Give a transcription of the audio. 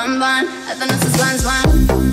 bun bun, I think this is buns bun.